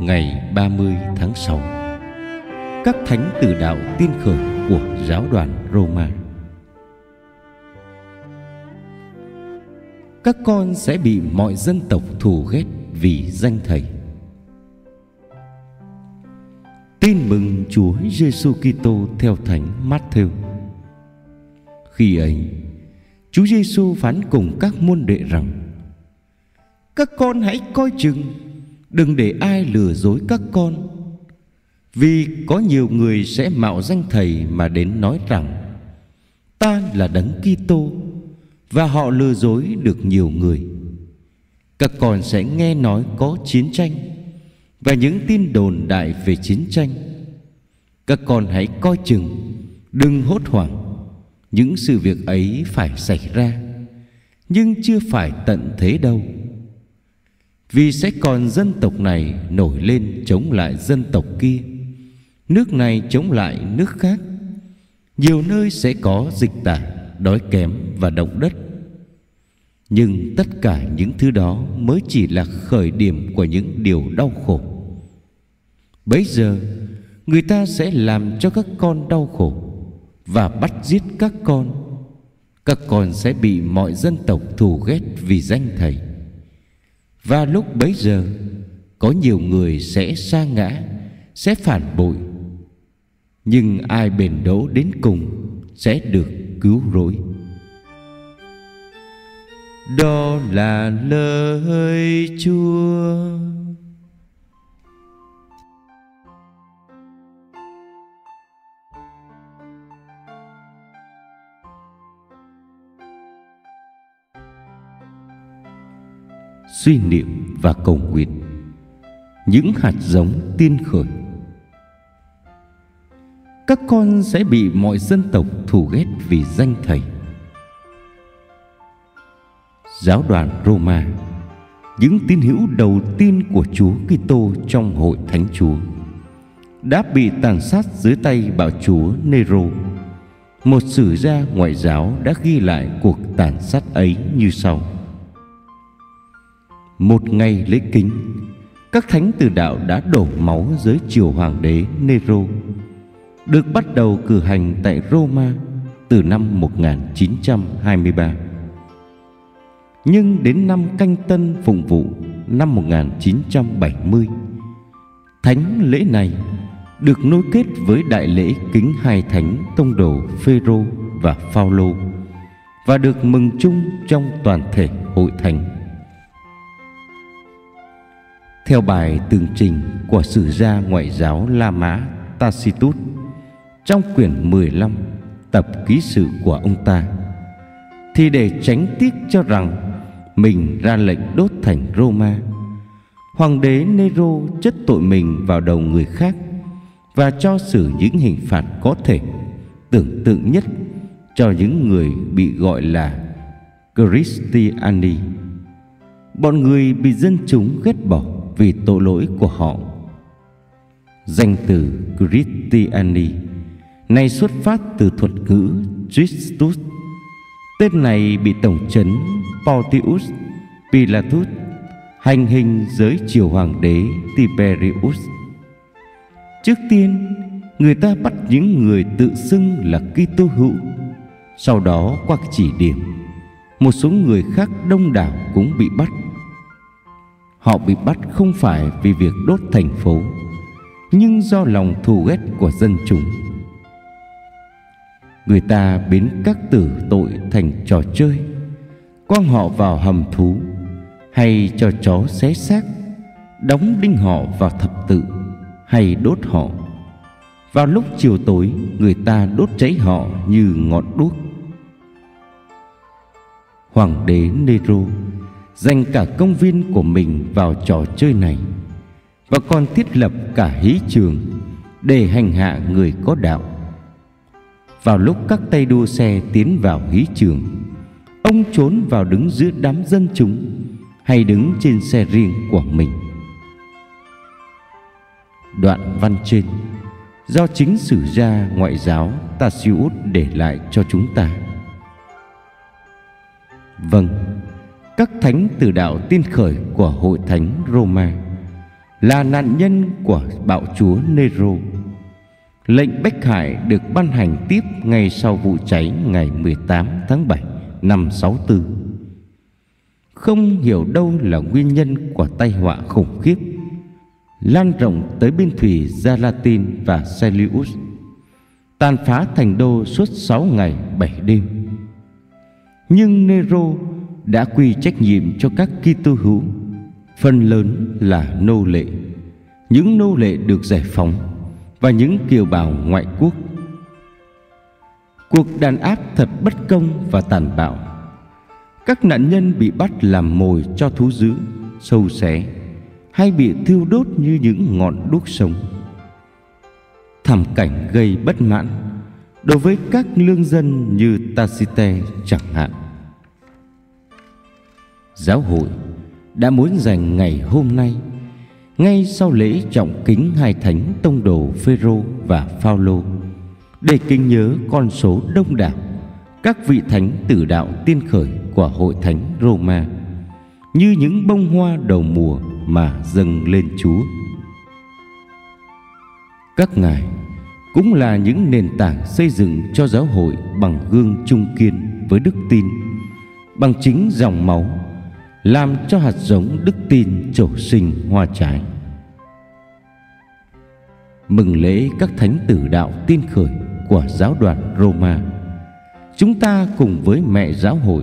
ngày 30 tháng 6 Các thánh tử đạo tiên khởi của giáo đoàn Roma. Các con sẽ bị mọi dân tộc thù ghét vì danh Thầy. Tin mừng Chúa Giêsu Kitô theo Thánh Matthew. Khi ấy, Chúa Giêsu phán cùng các môn đệ rằng: Các con hãy coi chừng, đừng để ai lừa dối các con. Vì có nhiều người sẽ mạo danh thầy mà đến nói rằng: Ta là Đấng Kitô, và họ lừa dối được nhiều người. Các con sẽ nghe nói có chiến tranh, và những tin đồn đại về chiến tranh các con hãy coi chừng, đừng hốt hoảng những sự việc ấy phải xảy ra, nhưng chưa phải tận thế đâu vì sẽ còn dân tộc này nổi lên chống lại dân tộc kia. Nước này chống lại nước khác. Nhiều nơi sẽ có dịch tả, đói kém và động đất. Nhưng tất cả những thứ đó mới chỉ là khởi điểm của những điều đau khổ. Bấy giờ, người ta sẽ làm cho các con đau khổ và bắt giết các con. Các con sẽ bị mọi dân tộc thù ghét vì danh thầy và lúc bấy giờ, có nhiều người sẽ sa ngã, sẽ phản bội. Nhưng ai bền đỗ đến cùng sẽ được cứu rỗi. Đó là lời chúa. Suy niệm và cầu nguyện. Những hạt giống tiên khởi. Các con sẽ bị mọi dân tộc thù ghét vì danh thầy. Giáo đoàn Roma, những tín hữu đầu tiên của Chúa Kitô trong hội thánh Chúa, đã bị tàn sát dưới tay bạo chúa Nero. Một sử gia ngoại giáo đã ghi lại cuộc tàn sát ấy như sau: một ngày lễ kính các thánh tử đạo đã đổ máu dưới triều hoàng đế Nero được bắt đầu cử hành tại Roma từ năm 1923. Nhưng đến năm canh tân phụng vụ năm 1970, thánh lễ này được nối kết với đại lễ kính hai thánh tông đồ Phêrô và Phaolô và được mừng chung trong toàn thể hội thánh theo bài tường trình của sử gia ngoại giáo La Mã Tacitus, trong quyển 15 tập ký sự của ông ta, thì để tránh tiếc cho rằng mình ra lệnh đốt thành Roma, hoàng đế Nero chất tội mình vào đầu người khác và cho xử những hình phạt có thể tưởng tượng nhất cho những người bị gọi là Christiani. Bọn người bị dân chúng ghét bỏ vì tội lỗi của họ. Danh từ Christiani này xuất phát từ thuật ngữ Christus. Tên này bị tổng trấn Pontius Pilatus, hành hình dưới triều hoàng đế Tiberius. Trước tiên, người ta bắt những người tự xưng là Kitô hữu, sau đó qua chỉ điểm. Một số người khác đông đảo cũng bị bắt. Họ bị bắt không phải vì việc đốt thành phố, Nhưng do lòng thù ghét của dân chúng. Người ta biến các tử tội thành trò chơi, Quăng họ vào hầm thú Hay cho chó xé xác, Đóng đinh họ vào thập tự Hay đốt họ. Vào lúc chiều tối, Người ta đốt cháy họ như ngọn đuốc. Hoàng đế Nero dành cả công viên của mình vào trò chơi này. Và còn thiết lập cả hí trường để hành hạ người có đạo. Vào lúc các tay đua xe tiến vào hí trường, ông trốn vào đứng giữa đám dân chúng hay đứng trên xe riêng của mình. Đoạn văn trên do chính sử gia ngoại giáo Tacius để lại cho chúng ta. Vâng các thánh tử đạo tin khởi của hội thánh Roma là nạn nhân của bạo chúa Nero. Lệnh Bách Hải được ban hành tiếp ngay sau vụ cháy ngày 18 tháng 7 năm 64. Không hiểu đâu là nguyên nhân của tai họa khủng khiếp lan rộng tới biên thủy Galatin và Celius, tàn phá thành đô suốt sáu ngày bảy đêm. Nhưng Nero đã quy trách nhiệm cho các Kitô hữu, phần lớn là nô lệ, những nô lệ được giải phóng và những kiều bào ngoại quốc. Cuộc đàn áp thật bất công và tàn bạo. Các nạn nhân bị bắt làm mồi cho thú dữ, sâu xé hay bị thiêu đốt như những ngọn đuốc sống. Thảm cảnh gây bất mãn đối với các lương dân như Tacite chẳng hạn. Giáo hội đã muốn dành ngày hôm nay ngay sau lễ trọng kính hai thánh tông đồ Phêrô và Phaolô để kính nhớ con số đông đảo các vị thánh tử đạo tiên khởi của hội thánh Roma như những bông hoa đầu mùa mà dâng lên Chúa. Các ngài cũng là những nền tảng xây dựng cho giáo hội bằng gương trung kiên với đức tin, bằng chính dòng máu làm cho hạt giống đức tin trổ sinh hoa trái. Mừng lễ các thánh tử đạo tin khởi của giáo đoàn Roma. Chúng ta cùng với mẹ giáo hội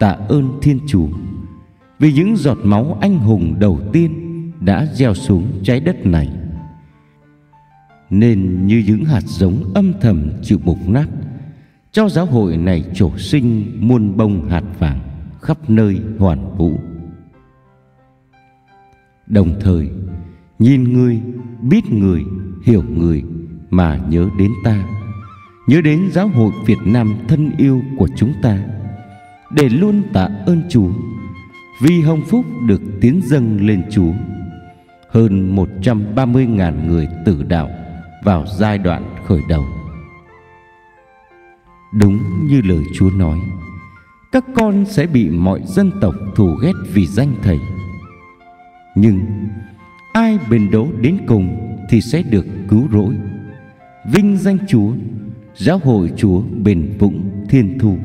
tạ ơn Thiên Chúa vì những giọt máu anh hùng đầu tiên đã gieo xuống trái đất này nên như những hạt giống âm thầm chịu mục nát, cho giáo hội này trổ sinh muôn bông hạt vàng khắp nơi hoàn vũ đồng thời nhìn người biết người hiểu người mà nhớ đến ta nhớ đến giáo hội việt nam thân yêu của chúng ta để luôn tạ ơn chúa vì hồng phúc được tiến dâng lên Chúa. Hơn 130.000 người tử đạo vào giai đoạn khởi đầu. Đúng như lời Chúa nói, các con sẽ bị mọi dân tộc thù ghét vì danh Thầy. Nhưng ai bền đấu đến cùng thì sẽ được cứu rỗi. Vinh danh Chúa, giáo hội Chúa bền vững thiên thu.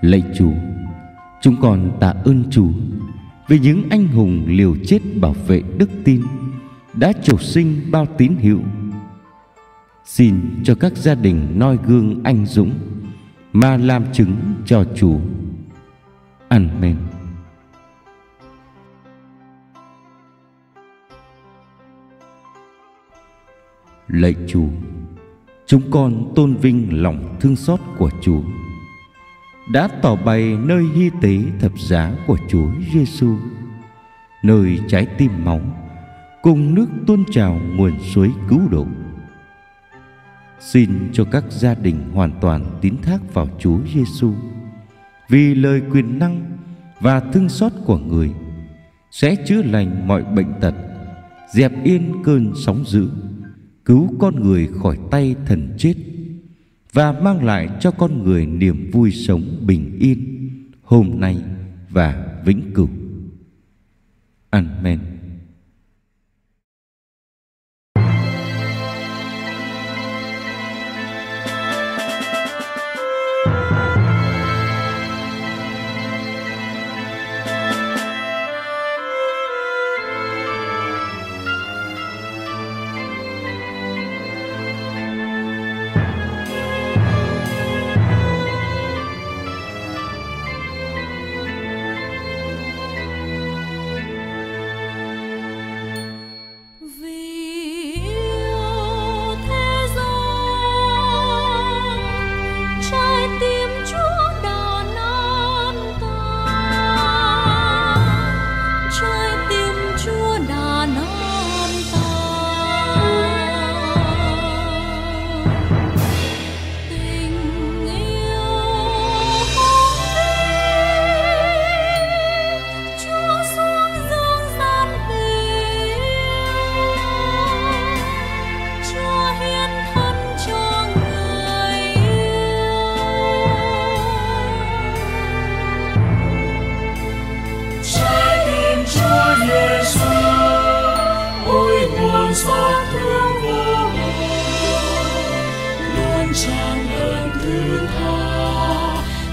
Lạy Chúa, chúng con tạ ơn Chúa vì những anh hùng liều chết bảo vệ đức tin đã trổ sinh bao tín hiệu. Xin cho các gia đình noi gương anh dũng mà làm chứng cho Chúa. Amen. Lạy Chúa, chúng con tôn vinh lòng thương xót của Chúa đã tỏ bày nơi hy tế thập giá của Chúa Giêsu, nơi trái tim máu cùng nước tuôn trào nguồn suối cứu độ. Xin cho các gia đình hoàn toàn tín thác vào Chúa Giêsu, vì lời quyền năng và thương xót của người sẽ chữa lành mọi bệnh tật, dẹp yên cơn sóng dữ, cứu con người khỏi tay thần chết và mang lại cho con người niềm vui sống bình yên hôm nay và vĩnh cửu. Amen.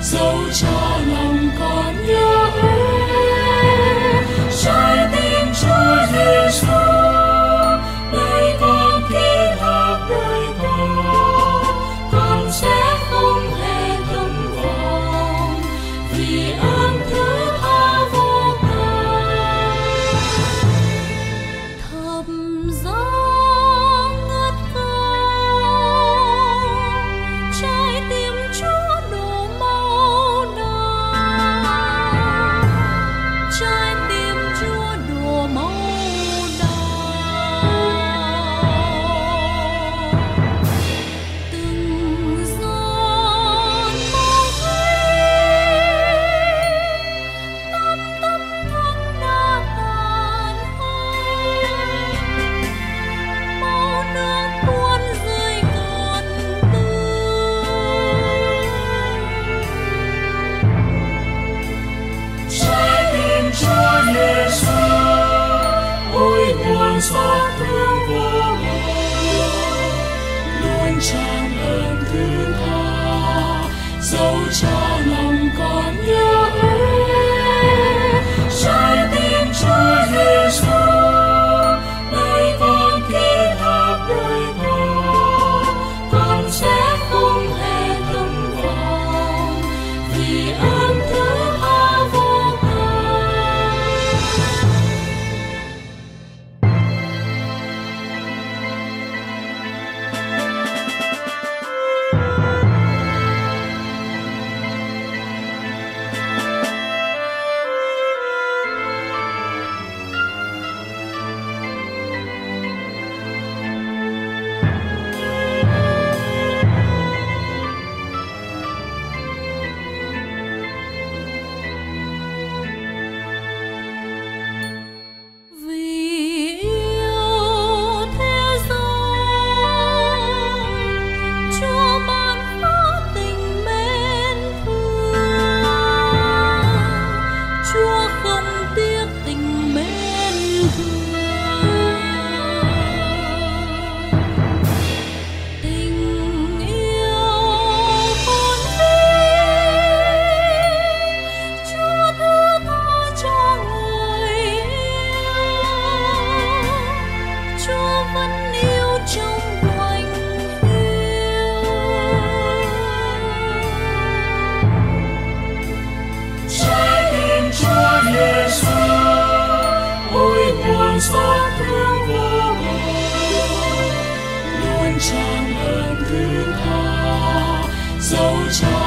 so charged. xót thương vô ngờ luôn tràn ơn thương tha dẫu lòng còn nhớ xót thương vô bờ luôn tràn ơn thứ tha dẫu tràn